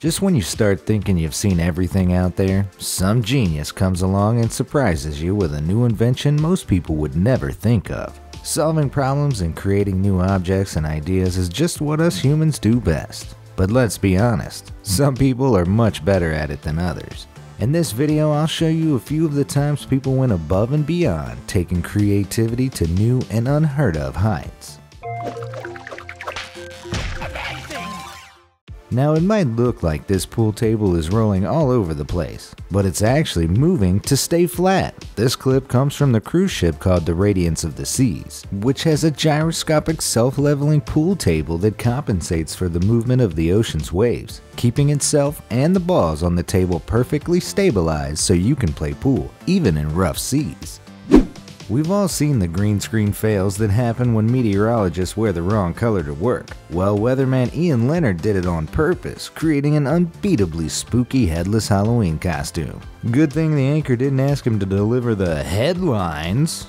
Just when you start thinking you've seen everything out there, some genius comes along and surprises you with a new invention most people would never think of. Solving problems and creating new objects and ideas is just what us humans do best. But let's be honest, some people are much better at it than others. In this video, I'll show you a few of the times people went above and beyond, taking creativity to new and unheard of heights. Now it might look like this pool table is rolling all over the place, but it's actually moving to stay flat. This clip comes from the cruise ship called the Radiance of the Seas, which has a gyroscopic self-leveling pool table that compensates for the movement of the ocean's waves, keeping itself and the balls on the table perfectly stabilized so you can play pool, even in rough seas. We've all seen the green screen fails that happen when meteorologists wear the wrong color to work. Well, weatherman Ian Leonard did it on purpose, creating an unbeatably spooky headless Halloween costume. Good thing the anchor didn't ask him to deliver the headlines.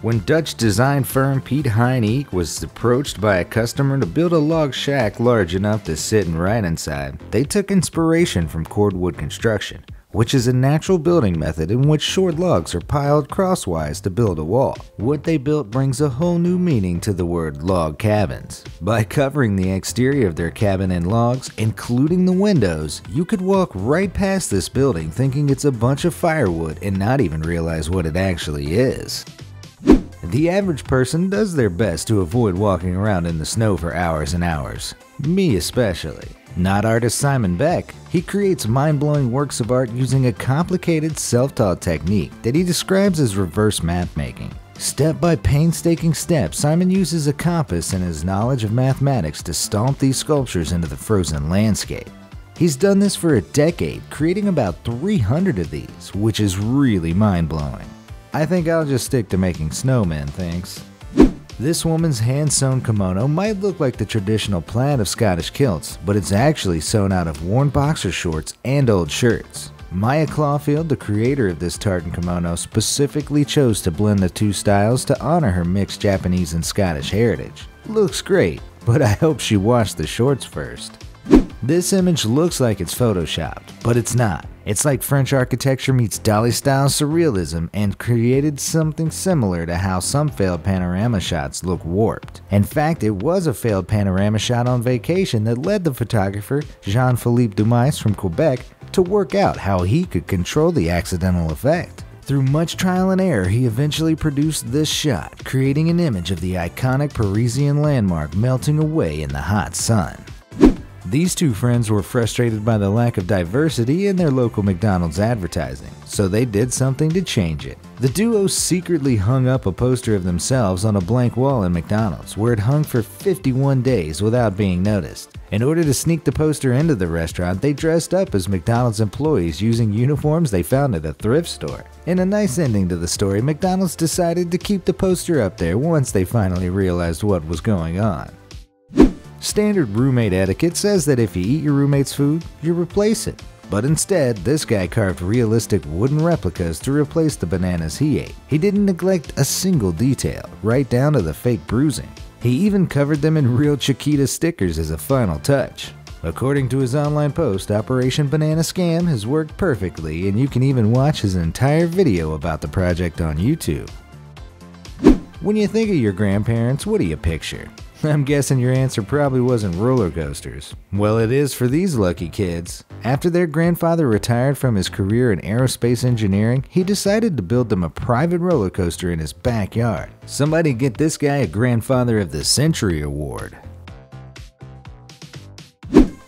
When Dutch design firm Piet Hein Eek was approached by a customer to build a log shack large enough to sit and write inside, they took inspiration from cordwood construction which is a natural building method in which short logs are piled crosswise to build a wall. What they built brings a whole new meaning to the word log cabins. By covering the exterior of their cabin in logs, including the windows, you could walk right past this building thinking it's a bunch of firewood and not even realize what it actually is. The average person does their best to avoid walking around in the snow for hours and hours. Me especially. Not artist Simon Beck, he creates mind blowing works of art using a complicated self taught technique that he describes as reverse map making. Step by painstaking step, Simon uses a compass and his knowledge of mathematics to stomp these sculptures into the frozen landscape. He's done this for a decade, creating about 300 of these, which is really mind blowing. I think I'll just stick to making snowmen, thanks. This woman's hand-sewn kimono might look like the traditional plaid of Scottish kilts, but it's actually sewn out of worn boxer shorts and old shirts. Maya Clawfield, the creator of this tartan kimono, specifically chose to blend the two styles to honor her mixed Japanese and Scottish heritage. Looks great, but I hope she washed the shorts first. This image looks like it's photoshopped, but it's not. It's like French architecture meets Dali style surrealism and created something similar to how some failed panorama shots look warped. In fact, it was a failed panorama shot on vacation that led the photographer Jean Philippe Dumas from Quebec to work out how he could control the accidental effect. Through much trial and error, he eventually produced this shot, creating an image of the iconic Parisian landmark melting away in the hot sun. These two friends were frustrated by the lack of diversity in their local McDonald's advertising, so they did something to change it. The duo secretly hung up a poster of themselves on a blank wall in McDonald's, where it hung for 51 days without being noticed. In order to sneak the poster into the restaurant, they dressed up as McDonald's employees using uniforms they found at a thrift store. In a nice ending to the story, McDonald's decided to keep the poster up there once they finally realized what was going on. Standard roommate etiquette says that if you eat your roommate's food, you replace it. But instead, this guy carved realistic wooden replicas to replace the bananas he ate. He didn't neglect a single detail, right down to the fake bruising. He even covered them in real Chiquita stickers as a final touch. According to his online post, Operation Banana Scam has worked perfectly, and you can even watch his entire video about the project on YouTube. When you think of your grandparents, what do you picture? I'm guessing your answer probably wasn't roller coasters. Well, it is for these lucky kids. After their grandfather retired from his career in aerospace engineering, he decided to build them a private roller coaster in his backyard. Somebody get this guy a Grandfather of the Century award.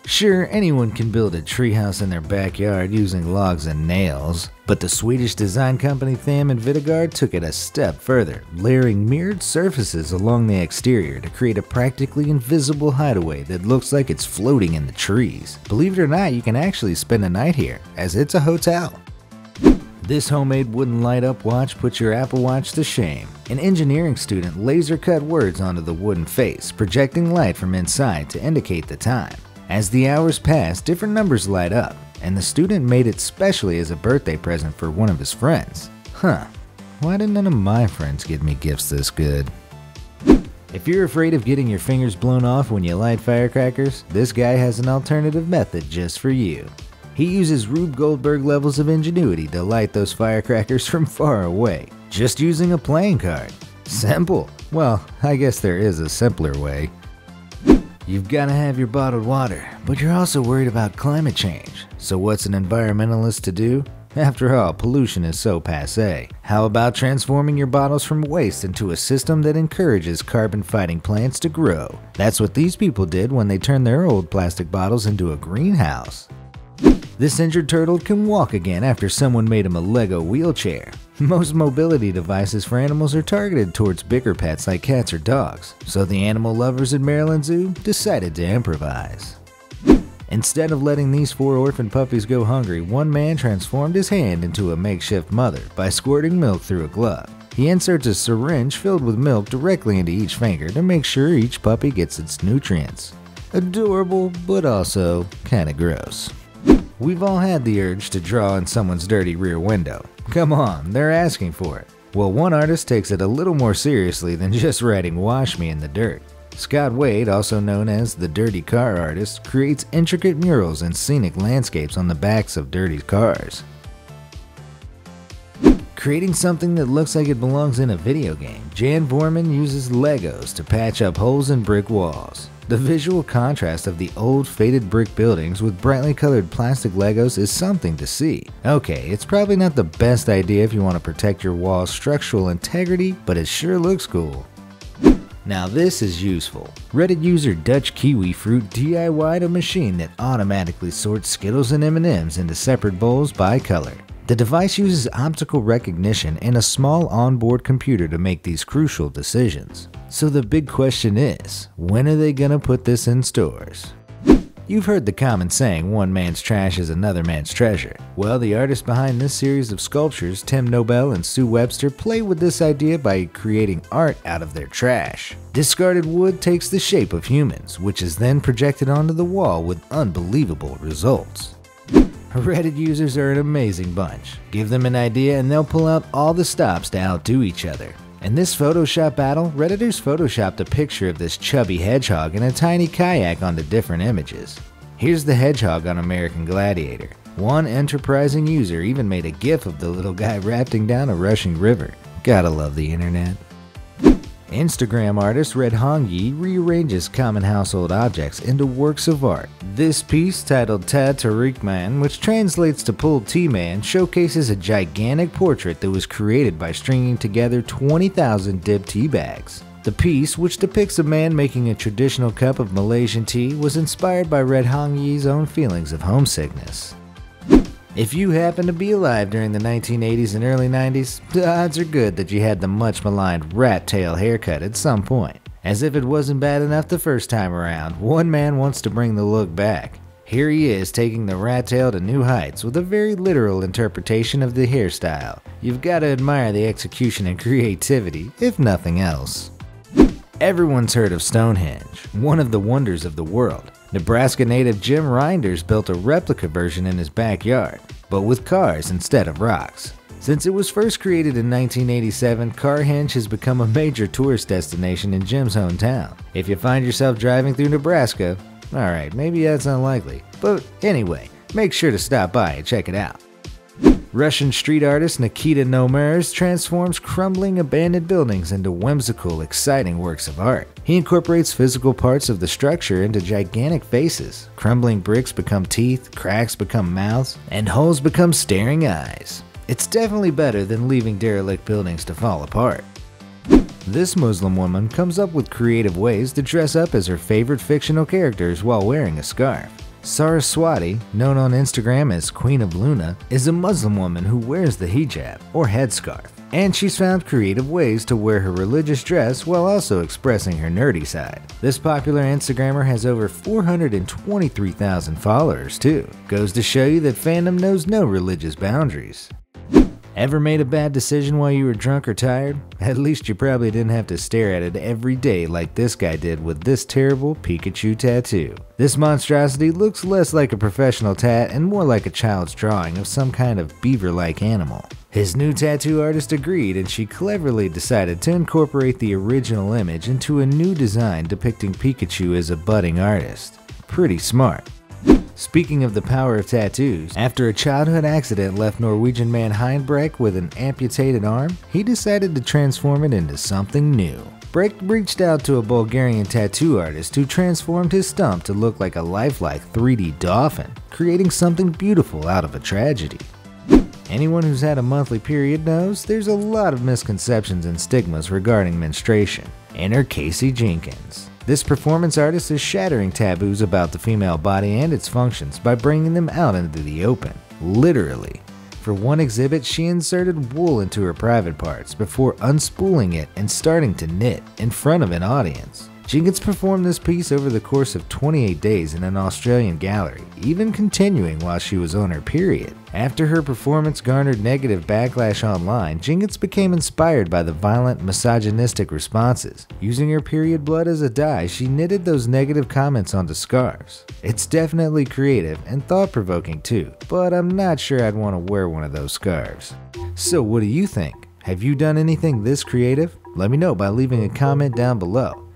Sure, anyone can build a treehouse in their backyard using logs and nails, but the Swedish design company Tham and Videgard took it a step further, layering mirrored surfaces along the exterior to create a practically invisible hideaway that looks like it's floating in the trees. Believe it or not, you can actually spend a night here, as it's a hotel. This homemade wooden light up watch puts your Apple Watch to shame. An engineering student laser cut words onto the wooden face, projecting light from inside to indicate the time. As the hours pass, different numbers light up, and the student made it specially as a birthday present for one of his friends. Huh, why did none of my friends give me gifts this good? If you're afraid of getting your fingers blown off when you light firecrackers, this guy has an alternative method just for you. He uses Rube Goldberg levels of ingenuity to light those firecrackers from far away, just using a playing card. Simple. Well, I guess there is a simpler way. You've got to have your bottled water, but you're also worried about climate change. So, what's an environmentalist to do? After all, pollution is so passe. How about transforming your bottles from waste into a system that encourages carbon fighting plants to grow? That's what these people did when they turned their old plastic bottles into a greenhouse. This injured turtle can walk again after someone made him a Lego wheelchair. Most mobility devices for animals are targeted towards bigger pets like cats or dogs, so the animal lovers at Maryland Zoo decided to improvise. Instead of letting these four orphan puppies go hungry, one man transformed his hand into a makeshift mother by squirting milk through a glove. He inserts a syringe filled with milk directly into each finger to make sure each puppy gets its nutrients. Adorable, but also kinda gross. We've all had the urge to draw in someone's dirty rear window. Come on, they're asking for it. Well, one artist takes it a little more seriously than just writing Wash Me in the Dirt. Scott Wade, also known as the Dirty Car Artist, creates intricate murals and scenic landscapes on the backs of dirty cars. Creating something that looks like it belongs in a video game, Jan Vormann uses Legos to patch up holes in brick walls. The visual contrast of the old faded brick buildings with brightly colored plastic Legos is something to see. Okay, it's probably not the best idea if you want to protect your wall's structural integrity, but it sure looks cool. Now this is useful. Reddit user Dutch Kiwi Fruit DIY'd a machine that automatically sorts Skittles and M&Ms into separate bowls by color. The device uses optical recognition and a small onboard computer to make these crucial decisions. So the big question is, when are they gonna put this in stores? You've heard the common saying, one man's trash is another man's treasure. Well, the artists behind this series of sculptures, Tim Noble and Sue Webster, play with this idea by creating art out of their trash. Discarded wood takes the shape of humans, which is then projected onto the wall with unbelievable results. Reddit users are an amazing bunch. Give them an idea and they'll pull out all the stops to outdo each other. In this Photoshop battle, Redditors photoshopped a picture of this chubby hedgehog and a tiny kayak onto different images. Here's the hedgehog on American Gladiator. One enterprising user even made a gif of the little guy rafting down a rushing river. Gotta love the internet. Instagram artist Red Hong Yi rearranges common household objects into works of art. This piece, titled Teh Tarik Man, which translates to Pulled Tea Man, showcases a gigantic portrait that was created by stringing together 20,000 dip tea bags. The piece, which depicts a man making a traditional cup of Malaysian tea, was inspired by Red Hong Yi's own feelings of homesickness. If you happen to be alive during the 1980s and early 90s, the odds are good that you had the much maligned rat tail haircut at some point. As if it wasn't bad enough the first time around, one man wants to bring the look back. Here he is taking the rat tail to new heights with a very literal interpretation of the hairstyle. You've got to admire the execution and creativity, if nothing else. Everyone's heard of Stonehenge, one of the wonders of the world. Nebraska native Jim Reinders built a replica version in his backyard, but with cars instead of rocks. Since it was first created in 1987, Carhenge has become a major tourist destination in Jim's hometown. If you find yourself driving through Nebraska, alright, maybe that's unlikely. But anyway, make sure to stop by and check it out. Russian street artist Nikita Nomerz transforms crumbling abandoned buildings into whimsical, exciting works of art. He incorporates physical parts of the structure into gigantic faces. Crumbling bricks become teeth, cracks become mouths, and holes become staring eyes. It's definitely better than leaving derelict buildings to fall apart. This Muslim woman comes up with creative ways to dress up as her favorite fictional characters while wearing a scarf. Saraswati, known on Instagram as Queen of Luna, is a Muslim woman who wears the hijab, or headscarf, and she's found creative ways to wear her religious dress while also expressing her nerdy side. This popular Instagrammer has over 423,000 followers too. Goes to show you that fandom knows no religious boundaries. Ever made a bad decision while you were drunk or tired? At least you probably didn't have to stare at it every day like this guy did with this terrible Pikachu tattoo. This monstrosity looks less like a professional tat and more like a child's drawing of some kind of beaver-like animal. His new tattoo artist agreed, and she cleverly decided to incorporate the original image into a new design depicting Pikachu as a budding artist. Pretty smart. Speaking of the power of tattoos, after a childhood accident left Norwegian man Heinbrecht with an amputated arm, he decided to transform it into something new. Brecht reached out to a Bulgarian tattoo artist who transformed his stump to look like a lifelike 3D dolphin, creating something beautiful out of a tragedy. Anyone who's had a monthly period knows there's a lot of misconceptions and stigmas regarding menstruation. Enter Casey Jenkins. This performance artist is shattering taboos about the female body and its functions by bringing them out into the open. Literally. For one exhibit, she inserted wool into her private parts before unspooling it and starting to knit in front of an audience. Jenkins performed this piece over the course of 28 days in an Australian gallery, even continuing while she was on her period. After her performance garnered negative backlash online, Jenkins became inspired by the violent, misogynistic responses. Using her period blood as a dye, she knitted those negative comments onto scarves. It's definitely creative and thought provoking too, but I'm not sure I'd want to wear one of those scarves. So, what do you think? Have you done anything this creative? Let me know by leaving a comment down below